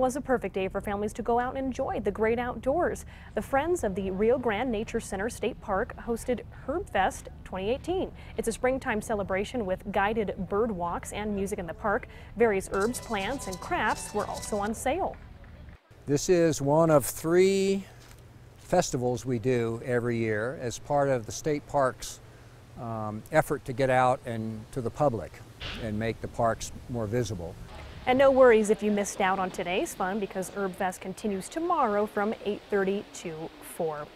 was a perfect day for families to go out and enjoy the great outdoors. The Friends of the Rio Grande Nature Center State Park hosted HerbFest 2018. It's a springtime celebration with guided bird walks and music in the park. Various herbs, plants, and crafts were also on sale. This is one of three festivals we do every year as part of the state park's um, effort to get out and to the public and make the parks more visible. And no worries if you missed out on today's fun because Herb Fest continues tomorrow from 8.30 to 4.